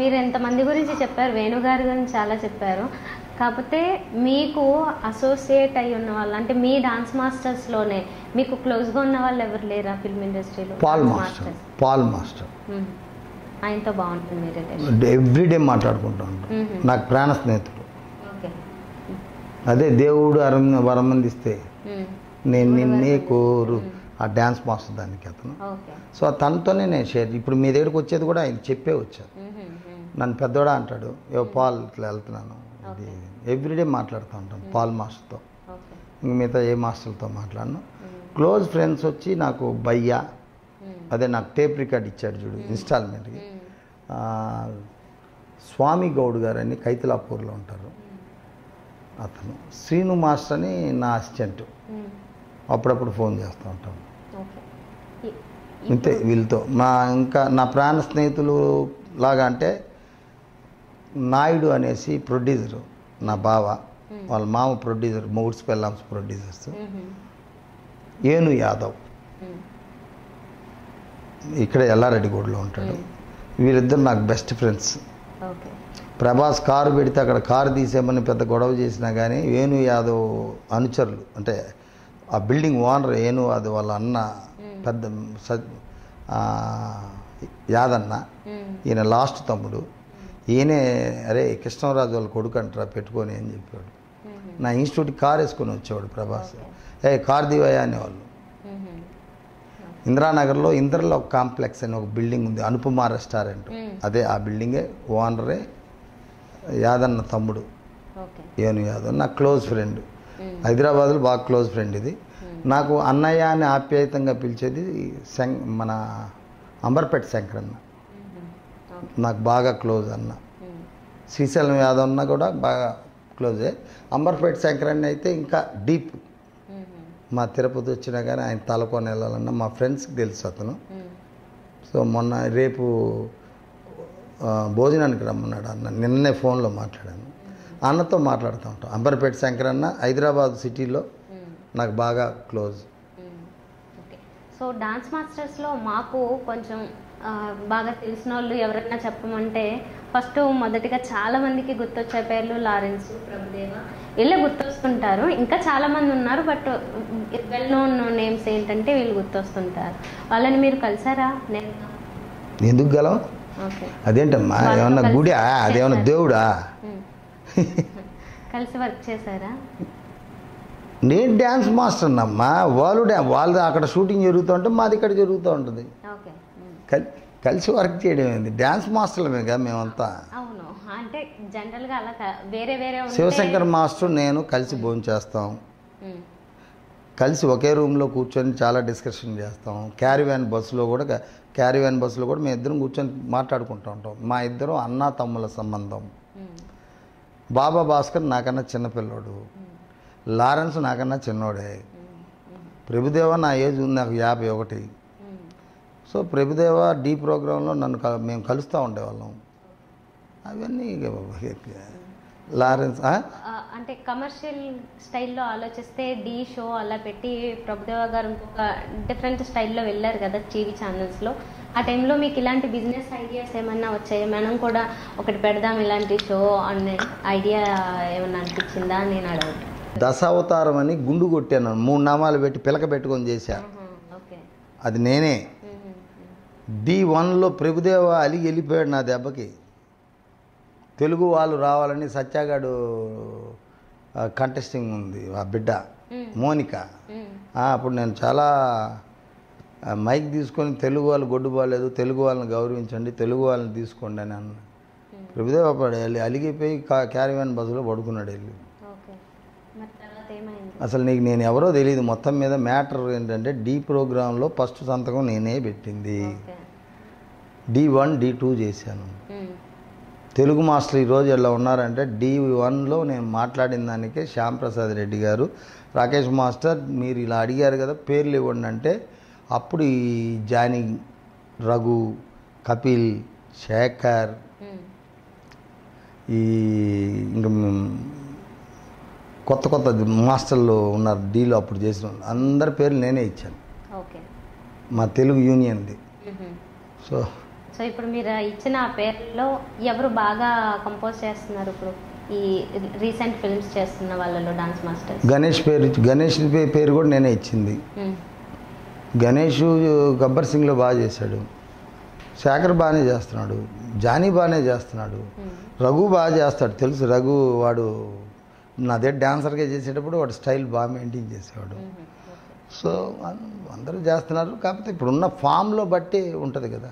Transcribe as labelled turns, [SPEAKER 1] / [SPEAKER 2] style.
[SPEAKER 1] మీరు ఎంతమంది గురించి చెప్పారు? వేణుగారి గురించి చాలా చెప్పారు. కాకపోతే మీకు అసోసియేట్ అయి ఉన్న వాళ్ళు అంటే మీ డాన్స్ మాస్టర్స్లోనే మీకు క్లోజ్గా ఉన్న వాళ్ళు ఎవరు లేరా ఫిల్మ్ ఇండస్ట్రీలో
[SPEAKER 2] పాల్ మాస్టర్. Paul master.
[SPEAKER 1] ఆయనతో బాగుంటుంది మీ రిలేషన్
[SPEAKER 2] ఎవ్రీడే మాట్లాడుకుంటూ ఉంటాం. నాకు ప్రాణ స్నేహితుడు. అదే దేవుడు అరం వరమందిస్తే. నేను నిన్నే కోరు. ఆ డ్యాన్స్ మాస్టర్ దానికి అతను. సో తనతోనే నేను షేర్ ఇప్పుడు మీ దగ్గరికి వచ్చేది కూడా ఆయన చెప్పే వచ్చాను.
[SPEAKER 1] మ్మ్.
[SPEAKER 2] నన్ను పెద్దోడా అంటాడు. ఏ పాల్ ఇట్లా వెళ్తున్నాను. ఇది ఎవ్రీడే మాట్లాడుతూ ఉంటాను పాల్ మాస్టర్తో. ఇంక మిగతా ఏ మాస్టర్లతో మాట్లాడను. క్లోజ్ ఫ్రెండ్స్ వచ్చి నాకు బయ్యా. అదే నాకు టేప్ రికార్డ్ ఇచ్చాడు చూడు ఇన్స్టాల్మెంట్కి. స్వామి గౌడ్ గారు అని కైతలాపూర్లో ఉంటారు అతను. శ్రీను మాస్టర్ అని నా అసిస్టెంట్. అప్పుడప్పుడు ఫోన్ చేస్తూ ఉంటాం. ఇంతే వీళ్ళతో. మా ఇంకా నా ప్రాణ స్నేహితులు లాగా అంటే నాయుడు అనేసి ప్రొడ్యూసరు నా బావ. వాళ్ళ మామ ప్రొడ్యూసర్ మూడ్స్ పెళ్ళాంస్ ప్రొడ్యూసర్స్. ఏను యాదవ్. ఇక్కడ ఎల్లారెడ్డిగూడలో ఉంటాడు. వీరిద్దరు నాకు బెస్ట్ ఫ్రెండ్స్. ప్రభాస్ కారు పెడితే అక్కడ కారు తీసేమని పెద్ద గొడవ చేసినా కానీ వేణు యాదవ్ అనుచరులు. అంటే ఆ బిల్డింగ్ ఓనర్ వేణు యాదవ్ వాళ్ళ అన్న పెద్ద యాదన్న. ఈయన లాస్ట్ తమ్ముడు ఈయనే అరే కృష్ణరాజు వాళ్ళ కొడుకు అంటారా పెట్టుకొని అని చెప్పాడు. నా ఇన్స్టిట్యూట్కి కార్ వేసుకొని వచ్చేవాడు ప్రభాస్ ఏ కార్ దివయ్యా అనేవాళ్ళు. ఇందిరానగర్లో ఇంద్రలోక్ కాంప్లెక్స్ అని ఒక బిల్డింగ్ ఉంది అనుపమ రెస్టారెంట్. అదే ఆ బిల్డింగే ఓనరే యాదన్న తమ్ముడు ఏను యాదవ్ నా క్లోజ్ ఫ్రెండ్. హైదరాబాద్లో బాగా క్లోజ్ ఫ్రెండ్ ఇది. నాకు అన్నయ్య అని ఆప్యాయతంగా పిలిచేది శం మన అంబర్పేట శంకరన్న. నాకు బాగా క్లోజ్ అన్న. శ్రీశైలం యాదవ్ అన్న కూడా బాగా క్లోజే. అంబర్పేట శంకరన్న అయితే ఇంకా డీప్. మా తిరుపతి వచ్చినా కానీ ఆయన తలకొని వెళ్ళాలన్నా మా ఫ్రెండ్స్కి తెలుసు అతను. సో మొన్న రేపు భోజనానికి రమ్మన్నాడు అన్న. నిన్నే ఫోన్లో మాట్లాడాను. అన్నతో మాట్లాడుతూ ఉంటాం. అంబర్పేట శంకర్ అన్న హైదరాబాద్ సిటీలో
[SPEAKER 1] మ్మ్.
[SPEAKER 2] నాకు బాగా క్లోజ్.
[SPEAKER 1] సో డాన్స్ మాస్టర్స్లో మాకు కొంచెం బాగా తెలిసిన వాళ్ళు ఎవరైనా చెప్పమంటే ఫస్ట్ మొదటిగా చాలా మందికి గుర్తొచ్చే పేర్లు లారెన్స్ ప్రభుదేవ. వీళ్ళే గుర్తొస్తుంటారు. ఇంకా చాలా మంది ఉన్నారు బట్ వెల్ నోన్ నేమ్స్ ఏంటంటే వీళ్ళు గుర్తొస్తుంటారు. వాళ్ళని మీరు కలిసారా? నేను
[SPEAKER 2] ఎందుకు గలం అదేంటమ్మా ఏమన్నా గుడా అదేమన్నా. దేవుడా.
[SPEAKER 1] కలిసి వర్క్ చేశారా?
[SPEAKER 2] నేను డ్యాన్స్ మాస్టర్ అన్నమ్మా వాళ్ళు డ్యా వాళ్ళది అక్కడ షూటింగ్ జరుగుతూ మాది ఇక్కడ జరుగుతూ ఉంటుంది. కలిసి వర్క్ చేయడం ఏంది? డ్యాన్స్ మాస్టర్లమేగా మేమంతా.
[SPEAKER 1] అవును. అంటే జనరల్గా అలా వేరే వేరే
[SPEAKER 2] శివశంకర్ మాస్టర్ నేను కలిసి భోజనం చేస్తాం. కలిసి ఒకే రూమ్లో కూర్చొని చాలా డిస్కషన్ చేస్తాం. క్యారీ వ్యాన్ బస్సులో కూడా క్యారీ వ్యాన్ బస్సులో కూడా మేము ఇద్దరం కూర్చొని మాట్లాడుకుంటూ ఉంటాం. మా ఇద్దరం అన్నా తమ్ముల సంబంధం. బాబా భాస్కర్ నాకన్నా చిన్నపిల్లోడు లారెన్స్ నాకన్నా చిన్నోడే. ప్రభుదేవ నా ఏజ్ ఉంది నాకు యాభై ఒకటి. సో ప్రభుదేవ డీ ప్రోగ్రాంలో నన్ను క- మేము కలుస్తూ ఉండేవాళ్ళం. అవన్నీ ఇక లారెన్స్
[SPEAKER 1] అంటే కమర్షియల్ స్టైల్లో ఆలోచిస్తే డీ షో అలా పెట్టి ప్రభుదేవ గారు ఇంకొక డిఫరెంట్ స్టైల్లో వెళ్ళారు కదా టీవీ ఛానల్స్లో ఆ టైంలో మీకు ఇలాంటి బిజినెస్ ఐడియాస్ ఏమన్నా వచ్చాయి? మనం కూడా ఒకటి పెడదాం ఇలాంటి షో అనే ఐడియా ఏమన్నా అనిపించిందా అని నేను అడగదు
[SPEAKER 2] దశావతారం అని గుండు కొట్టాను. మూడు నామాలు పెట్టి పిలక పెట్టుకొని చేశా.
[SPEAKER 1] ఓకే.
[SPEAKER 2] అది నేనే. డి వన్లో ప్రభుదేవ అలిగి వెళ్ళిపోయాడు నా దెబ్బకి. తెలుగు వాళ్ళు రావాలని సత్యాగాడు కంటెస్టింగ్ ఉంది ఆ బిడ్డ మోనిక. అప్పుడు నేను చాలా మైక్ తీసుకొని తెలుగు వాళ్ళు గొడ్డు బాగాలేదు తెలుగు వాళ్ళని గౌరవించండి తెలుగు వాళ్ళని తీసుకోండి అని అన్న. ప్రభుదేవ వెళ్ళి అలిగిపోయి క్యారీవాన్ బస్సులో పడుకున్నాడు వెళ్ళి. అసలు నీకు నేను ఎవరో తెలియదు మొత్తం మీద మ్యాటర్ ఏంటంటే డి ప్రోగ్రాంలో ఫస్ట్ సంతకం నేనే పెట్టింది. డి వన్ డి టూ చేశాను. తెలుగు మాస్టర్ ఈరోజు ఎలా ఉన్నారంటే డి వన్లో నేను మాట్లాడిన దానికే శ్యామ్ ప్రసాద్ రెడ్డి గారు రాకేష్ మాస్టర్ మీరు ఇలా అడిగారు కదా పేర్లు ఇవ్వండి అంటే అప్పుడు ఈ జానీ రఘు కపిల్ శేఖర్. ఈ ఇంకా కొత్త కొత్త మాస్టర్లు ఉన్నారు డీలో అప్పుడు చేసిన. అందరి పేర్లు నేనే ఇచ్చాను మా తెలుగు యూనియన్ది. సో
[SPEAKER 1] సో ఇప్పుడు మీరు ఇచ్చిన ఆ పేర్లలో ఎవరు బాగా కంపోజ్ చేస్తున్నారు ఇప్పుడు? ఈ రీసెంట్ ఫిల్మ్స్ చేస్తున్న వాళ్ళలో డాన్స్ మాస్టర్స్
[SPEAKER 2] గణేష్ పేరు గణేష్ పేరు కూడా నేనే ఇచ్చింది. గణేష్ గబ్బర్ సింగ్లో బాగా చేశాడు. శేఖర్ బాగానే చేస్తున్నాడు. జానీ బాగానే చేస్తున్నాడు. రఘు బాగా చేస్తాడు. తెలుసు రఘు వాడు నా దగ్గర డాన్సర్గా చేసేటప్పుడు వాడు స్టైల్ బాగా మెయింటైన్ చేసేవాడు. సో అందరూ చేస్తున్నారు. కాకపోతే ఇప్పుడున్న ఫామ్లో బట్టి ఉంటుంది కదా.